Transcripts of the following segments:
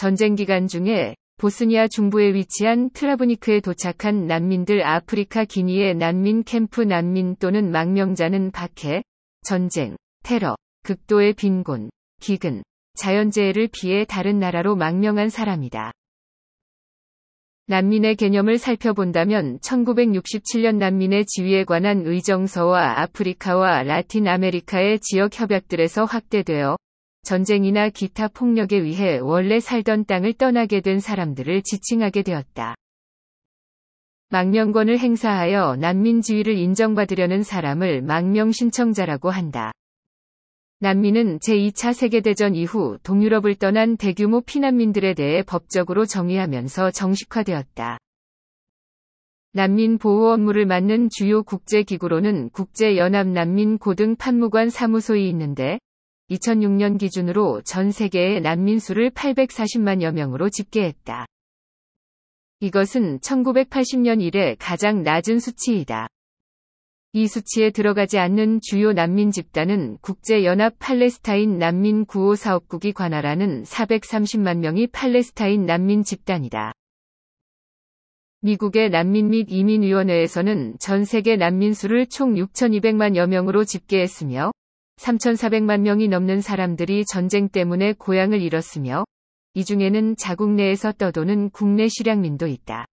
전쟁 기간 중에 보스니아 중부에 위치한 트라브니크에 도착한 난민들 아프리카 기니의 난민 캠프 난민 또는 망명자는 박해, 전쟁, 테러, 극도의 빈곤, 기근, 자연재해를 피해 다른 나라로 망명한 사람이다. 난민의 개념을 살펴본다면 1967년 난민의 지위에 관한 의정서와 아프리카와 라틴 아메리카의 지역 협약들에서 확대되어 전쟁이나 기타 폭력에 의해 원래 살던 땅을 떠나게 된 사람들을 지칭하게 되었다. 망명권을 행사하여 난민 지위를 인정받으려는 사람을 망명 신청자라고 한다. 난민은 제2차 세계대전 이후 동유럽을 떠난 대규모 피난민들에 대해 법적으로 정의하면서 정식화되었다. 난민 보호 업무를 맡는 주요 국제기구로는 국제연합 난민 고등 판무관 사무소이 있는데 2006년 기준으로 전 세계의 난민 수를 840만여 명으로 집계했다. 이것은 1980년 이래 가장 낮은 수치이다. 이 수치에 들어가지 않는 주요 난민 집단은 국제연합 팔레스타인 난민 구호 사업국이 관할하는 430만 명이 팔레스타인 난민 집단이다. 미국의 난민 및 이민위원회에서는 전 세계 난민 수를 총 6,200만여 명으로 집계했으며 3,400만 명이 넘는 사람들이 전쟁 때문에 고향을 잃었으며 이 중에는 자국 내에서 떠도는 국내 실향민도 있다.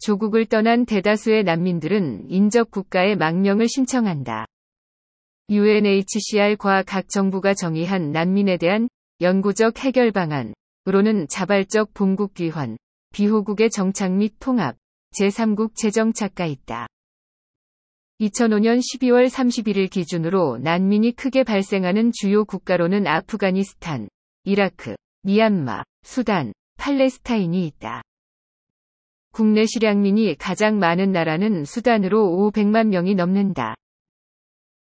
조국을 떠난 대다수의 난민들은 인접 국가의 망명을 신청한다. UNHCR과 각 정부가 정의한 난민에 대한 영구적 해결 방안으로는 자발적 본국 귀환, 비호국의 정착 및 통합, 제3국 재정착가 있다. 2005년 12월 31일 기준으로 난민이 크게 발생하는 주요 국가로는 아프가니스탄, 이라크, 미얀마, 수단, 팔레스타인이 있다. 국내 실향민이 가장 많은 나라는 수단으로 500만 명이 넘는다.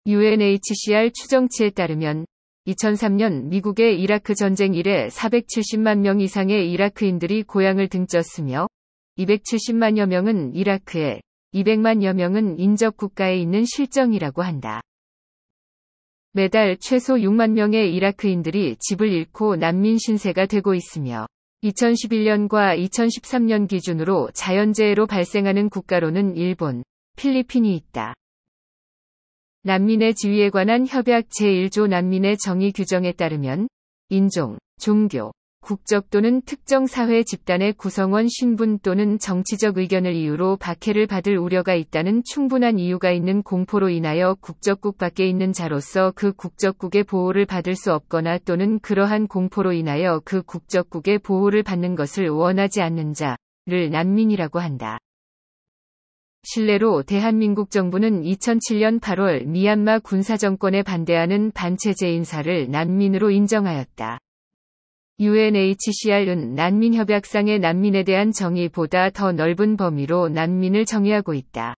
UNHCR 추정치에 따르면 2003년 미국의 이라크 전쟁 이래 470만 명 이상의 이라크인들이 고향을 등졌으며 270만여 명은 이라크에 200만여 명은 인접 국가에 있는 실정이라고 한다. 매달 최소 6만 명의 이라크인들이 집을 잃고 난민 신세가 되고 있으며 2011년과 2013년 기준으로 자연재해로 발생하는 국가로는 일본, 필리핀이 있다. 난민의 지위에 관한 협약 제1조 난민의 정의 규정에 따르면 인종, 종교, 국적 또는 특정 사회 집단의 구성원 신분 또는 정치적 의견을 이유로 박해를 받을 우려가 있다는 충분한 이유가 있는 공포로 인하여 국적국 밖에 있는 자로서 그 국적국의 보호를 받을 수 없거나 또는 그러한 공포로 인하여 그 국적국의 보호를 받는 것을 원하지 않는 자를 난민이라고 한다. 실례로 대한민국 정부는 2007년 8월 미얀마 군사정권에 반대하는 반체제 인사를 난민으로 인정하였다. UNHCR은 난민협약상의 난민에 대한 정의보다 더 넓은 범위로 난민을 정의하고 있다.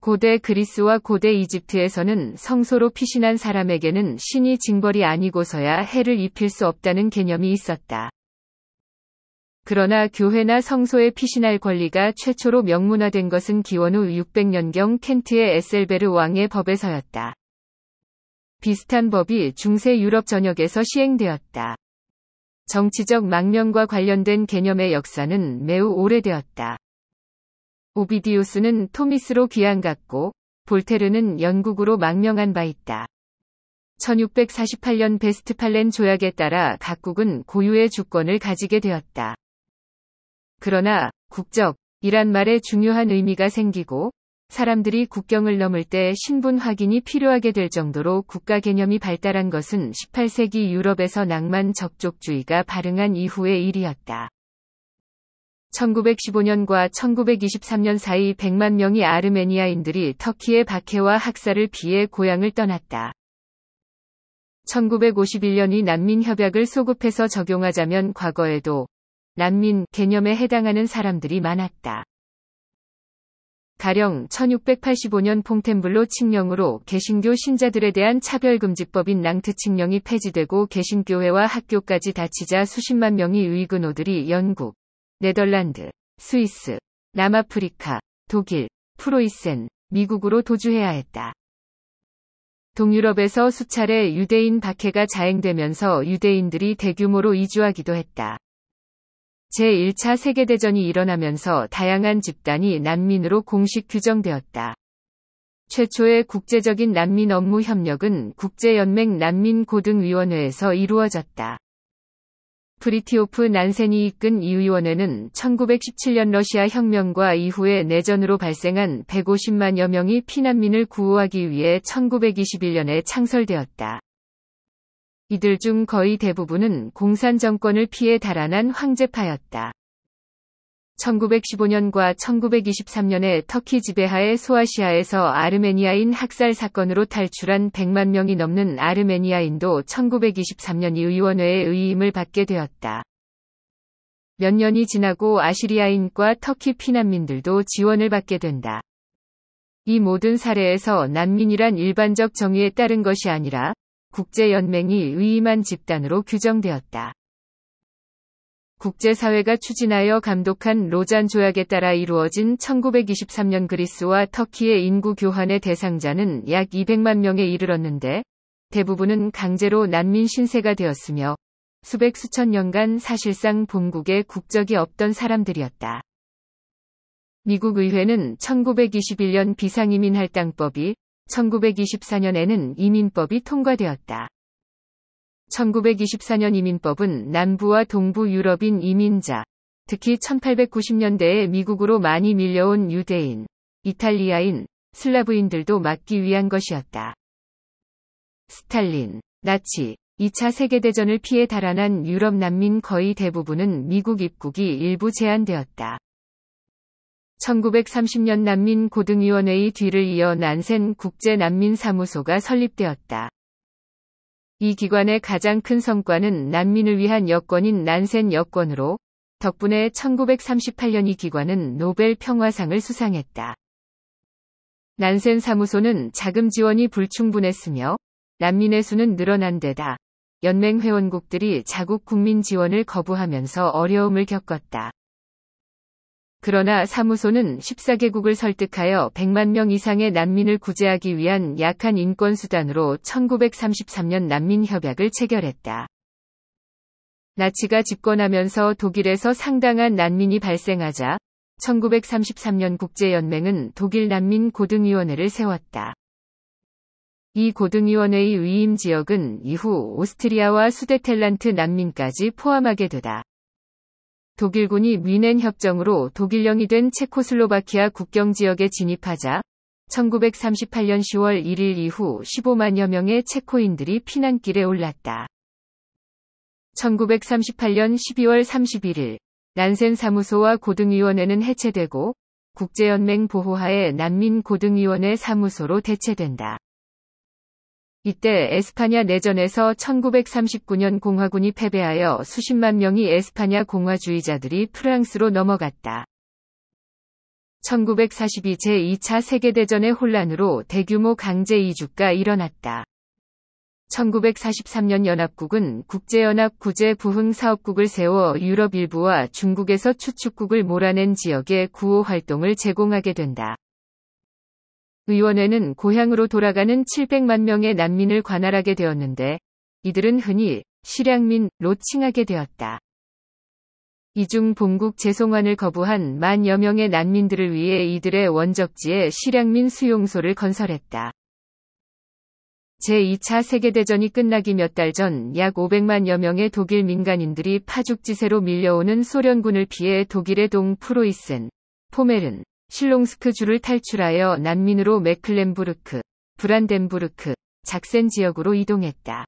고대 그리스와 고대 이집트에서는 성소로 피신한 사람에게는 신이 징벌이 아니고서야 해를 입힐 수 없다는 개념이 있었다. 그러나 교회나 성소에 피신할 권리가 최초로 명문화된 것은 기원 후 600년경 켄트의 에셀베르 왕의 법에서였다. 비슷한 법이 중세 유럽 전역에서 시행되었다. 정치적 망명과 관련된 개념의 역사는 매우 오래되었다. 오비디우스는 토미스로 귀양갔고 볼테르는 영국으로 망명한 바 있다. 1648년 베스트팔렌 조약에 따라 각국은 고유의 주권을 가지게 되었다. 그러나 국적이란 말에 중요한 의미가 생기고 사람들이 국경을 넘을 때 신분 확인이 필요하게 될 정도로 국가 개념이 발달한 것은 18세기 유럽에서 낭만 적족주의가 발흥한 이후의 일이었다. 1915년과 1923년 사이 100만 명의 아르메니아인들이 터키의 박해와 학살을 피해 고향을 떠났다. 1951년이 난민협약을 소급해서 적용하자면 과거에도 난민 개념에 해당하는 사람들이 많았다. 가령 1685년 퐁텐블로 칙령으로 개신교 신자들에 대한 차별금지법인 낭트 칙령이 폐지되고 개신교회와 학교까지 닫히자 수십만 명의 의근호들이 영국, 네덜란드, 스위스, 남아프리카, 독일, 프로이센, 미국으로 도주해야 했다. 동유럽에서 수차례 유대인 박해가 자행되면서 유대인들이 대규모로 이주하기도 했다. 제1차 세계대전이 일어나면서 다양한 집단이 난민으로 공식 규정되었다. 최초의 국제적인 난민 업무 협력은 국제연맹 난민 고등위원회에서 이루어졌다. 프리티오프 난센이 이끈 이 위원회는 1917년 러시아 혁명과 이후의 내전으로 발생한 150만여 명의 피난민을 구호하기 위해 1921년에 창설되었다. 이들 중 거의 대부분은 공산 정권을 피해 달아난 황제파였다. 1915년과 1923년에 터키 지배하에 소아시아에서 아르메니아인 학살 사건으로 탈출한 100만 명이 넘는 아르메니아인도 1923년 이 의원회의 의임을 받게 되었다. 몇 년이 지나고 아시리아인과 터키 피난민들도 지원을 받게 된다. 이 모든 사례에서 난민이란 일반적 정의에 따른 것이 아니라 국제연맹이 의임한 집단으로 규정되었다. 국제사회가 추진하여 감독한 로잔 조약에 따라 이루어진 1923년 그리스와 터키의 인구 교환의 대상자는 약 200만 명에 이르렀는데 대부분은 강제로 난민 신세가 되었으며 수백 수천 년간 사실상 본국에 국적이 없던 사람들이었다. 미국 의회는 1921년 비상이민 할당법이 1924년에는 이민법이 통과되었다. 1924년 이민법은 남부와 동부 유럽인 이민자, 특히 1890년대에 미국으로 많이 밀려온 유대인, 이탈리아인, 슬라브인들도 막기 위한 것이었다. 스탈린, 나치, 2차 세계대전을 피해 달아난 유럽 난민 거의 대부분은 미국 입국이 일부 제한되었다. 1930년 난민 고등위원회의 뒤를 이어 난센 국제 난민 사무소가 설립되었다. 이 기관의 가장 큰 성과는 난민을 위한 여권인 난센 여권으로 덕분에 1938년 이 기관은 노벨 평화상을 수상했다. 난센 사무소는 자금 지원이 불충분했으며 난민의 수는 늘어난 데다 연맹 회원국들이 자국 국민 지원을 거부하면서 어려움을 겪었다. 그러나 사무소는 14개국을 설득하여 100만 명 이상의 난민을 구제하기 위한 약한 인권 수단으로 1933년 난민 협약을 체결했다. 나치가 집권하면서 독일에서 상당한 난민이 발생하자 1933년 국제연맹은 독일 난민 고등위원회를 세웠다. 이 고등위원회의 위임 지역은 이후 오스트리아와 수데텔란트 난민까지 포함하게 되다. 독일군이 뮌헨 협정으로 독일령이 된 체코슬로바키아 국경 지역에 진입하자 1938년 10월 1일 이후 15만여 명의 체코인들이 피난길에 올랐다. 1938년 12월 31일 난센 사무소와 고등위원회는 해체되고 국제연맹 보호하에 난민 고등위원회 사무소로 대체된다. 이때 에스파냐 내전에서 1939년 공화군이 패배하여 수십만 명의 에스파냐 공화주의자들이 프랑스로 넘어갔다. 1942 제2차 세계대전의 혼란으로 대규모 강제 이주가 일어났다. 1943년 연합국은 국제연합 구제 부흥 사업국을 세워 유럽 일부와 중국에서 추축국을 몰아낸 지역에 구호 활동을 제공하게 된다. 의원회는 고향으로 돌아가는 700만 명의 난민을 관할하게 되었는데 이들은 흔히 실향민로 칭하게 되었다. 이중 본국 재송환을 거부한 만여 명의 난민들을 위해 이들의 원적지에 실향민 수용소를 건설했다. 제2차 세계대전이 끝나기 몇 달 전 약 500만여 명의 독일 민간인들이 파죽지세로 밀려오는 소련군을 피해 독일의 동 프로이센, 포메른, 실롱스크 주를 탈출하여 난민으로 메클렌부르크, 브란덴부르크, 작센 지역으로 이동했다.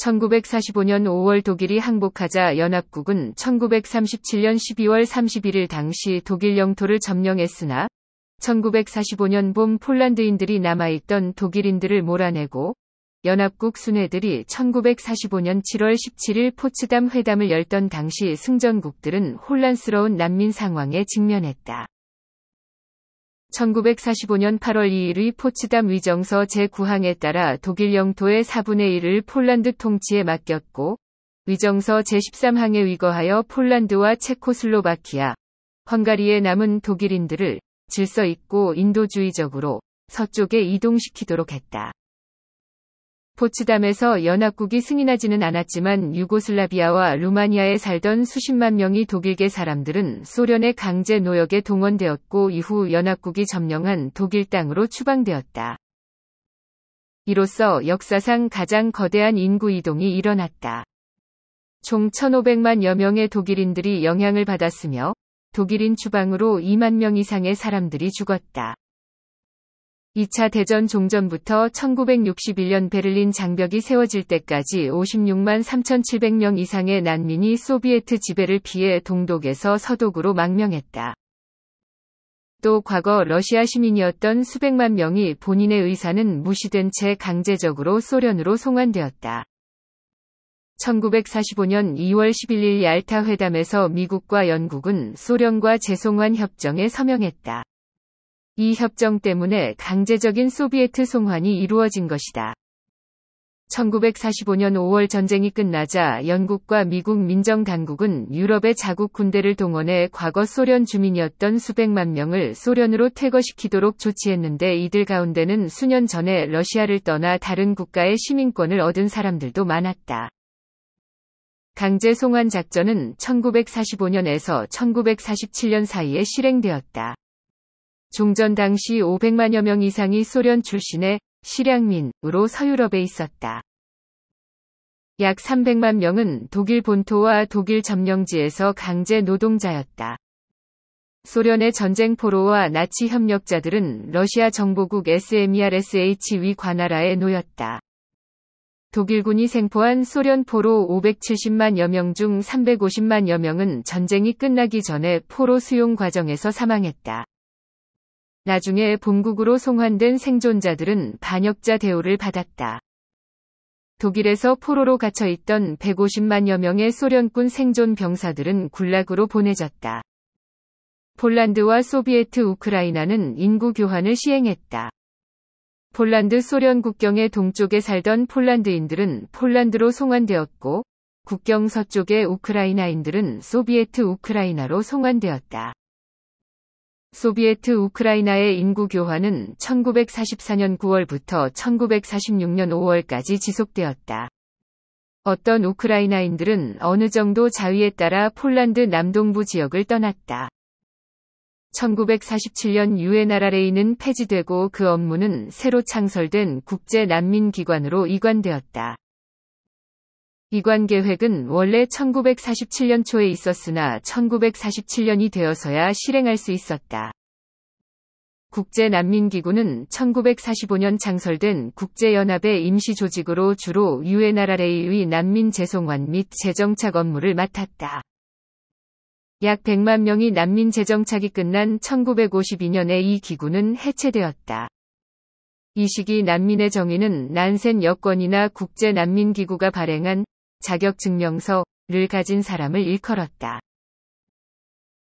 1945년 5월 독일이 항복하자 연합국은 1937년 12월 31일 당시 독일 영토를 점령했으나 1945년 봄 폴란드인들이 남아있던 독일인들을 몰아내고 연합국 순회들이 1945년 7월 17일 포츠담 회담을 열던 당시 승전국들은 혼란스러운 난민 상황에 직면했다. 1945년 8월 2일의 포츠담 위정서 제9항에 따라 독일 영토의 4분의 1을 폴란드 통치에 맡겼고, 위정서 제13항에 위거하여 폴란드와 체코슬로바키아, 헝가리에 남은 독일인들을 질서 있고 인도주의적으로 서쪽에 이동시키도록 했다. 포츠담에서 연합국이 승인하지는 않았지만 유고슬라비아와 루마니아에 살던 수십만 명의 독일계 사람들은 소련의 강제 노역에 동원되었고 이후 연합국이 점령한 독일 땅으로 추방되었다. 이로써 역사상 가장 거대한 인구 이동이 일어났다. 총 1500만여 명의 독일인들이 영향을 받았으며 독일인 추방으로 2만 명 이상의 사람들이 죽었다. 2차 대전 종전부터 1961년 베를린 장벽이 세워질 때까지 56만 3,700명 이상의 난민이 소비에트 지배를 피해 동독에서 서독으로 망명했다. 또 과거 러시아 시민이었던 수백만 명이 본인의 의사는 무시된 채 강제적으로 소련으로 송환되었다. 1945년 2월 11일 얄타 회담에서 미국과 영국은 소련과 재송환 협정에 서명했다. 이 협정 때문에 강제적인 소비에트 송환이 이루어진 것이다. 1945년 5월 전쟁이 끝나자 영국과 미국 민정당국은 유럽의 자국 군대를 동원해 과거 소련 주민이었던 수백만 명을 소련으로 퇴거시키도록 조치했는데 이들 가운데는 수년 전에 러시아를 떠나 다른 국가의 시민권을 얻은 사람들도 많았다. 강제 송환 작전은 1945년에서 1947년 사이에 실행되었다. 종전 당시 500만여 명 이상이 소련 출신의 실향민으로 서유럽에 있었다. 약 300만 명은 독일 본토와 독일 점령지에서 강제 노동자였다. 소련의 전쟁 포로와 나치 협력자들은 러시아 정보국 SMERSH 위 관할하에 놓였다. 독일군이 생포한 소련 포로 570만여 명 중 350만여 명은 전쟁이 끝나기 전에 포로 수용 과정에서 사망했다. 나중에 본국으로 송환된 생존자들은 반역자 대우를 받았다. 독일에서 포로로 갇혀 있던 150만여 명의 소련군 생존 병사들은 굴락으로 보내졌다. 폴란드와 소비에트 우크라이나는 인구 교환을 시행했다. 폴란드 소련 국경의 동쪽에 살던 폴란드인들은 폴란드로 송환되었고, 국경 서쪽의 우크라이나인들은 소비에트 우크라이나로 송환되었다. 소비에트 우크라이나의 인구 교환은 1944년 9월부터 1946년 5월까지 지속되었다. 어떤 우크라이나인들은 어느 정도 자위에 따라 폴란드 남동부 지역을 떠났다. 1947년 유엔RRA는 폐지되고 그 업무는 새로 창설된 국제 난민기관으로 이관되었다. 이관 계획은 원래 1947년 초에 있었으나 1947년이 되어서야 실행할 수 있었다. 국제난민기구는 1945년 창설된 국제연합의 임시조직으로 주로 UNRRA의 난민 재송환 및 재정착 업무를 맡았다. 약 100만 명이 난민 재정착이 끝난 1952년에 이 기구는 해체되었다. 이 시기 난민의 정의는 난센 여권이나 국제난민기구가 발행한 자격증명서를 가진 사람을 일컬었다.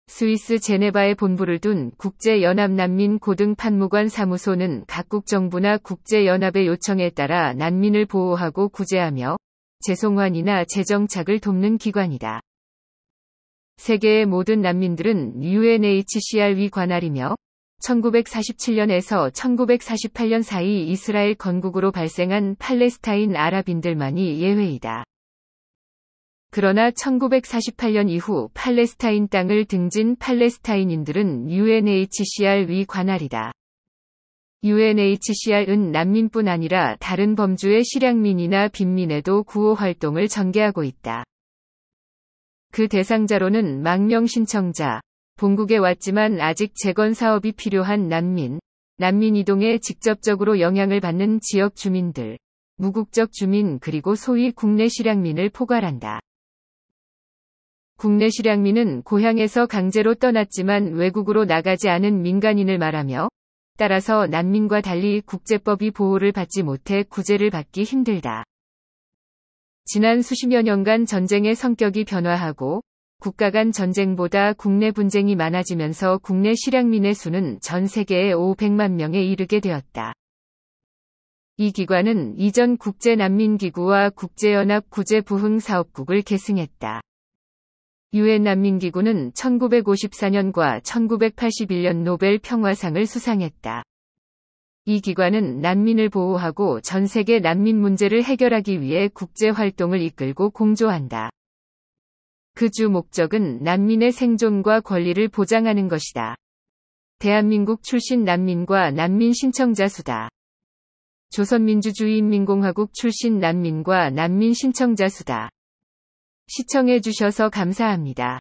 스위스 제네바에 본부를 둔 국제연합난민 고등판무관 사무소는 각국 정부나 국제연합의 요청에 따라 난민을 보호하고 구제하며 재송환이나 재정착을 돕는 기관이다. 세계의 모든 난민들은 UNHCR 위 관할이며 1947년에서 1948년 사이 이스라엘 건국으로 발생한 팔레스타인 아랍인들만이 예외이다. 그러나 1948년 이후 팔레스타인 땅을 등진 팔레스타인인들은 UNHCR 위 관할이다. UNHCR은 난민뿐 아니라 다른 범주의 실향민이나 빈민에도 구호 활동을 전개하고 있다. 그 대상자로는 망명 신청자, 본국에 왔지만 아직 재건 사업이 필요한 난민, 난민 이동에 직접적으로 영향을 받는 지역 주민들, 무국적 주민 그리고 소위 국내 실향민을 포괄한다. 국내 실향민은 고향에서 강제로 떠났지만 외국으로 나가지 않은 민간인을 말하며 따라서 난민과 달리 국제법이 보호를 받지 못해 구제를 받기 힘들다. 지난 수십여 년간 전쟁의 성격이 변화하고 국가 간 전쟁보다 국내 분쟁이 많아지면서 국내 실향민의 수는 전 세계에 500만 명에 이르게 되었다. 이 기관은 이전 국제난민기구와 국제연합 구제부흥사업국을 계승했다. 유엔 난민기구는 1954년과 1981년 노벨 평화상을 수상했다. 이 기관은 난민을 보호하고 전 세계 난민 문제를 해결하기 위해 국제 활동을 이끌고 공조한다. 그 주 목적은 난민의 생존과 권리를 보장하는 것이다. 대한민국 출신 난민과 난민 신청자 수다. 조선민주주의인민공화국 출신 난민과 난민 신청자 수다. 시청해주셔서 감사합니다.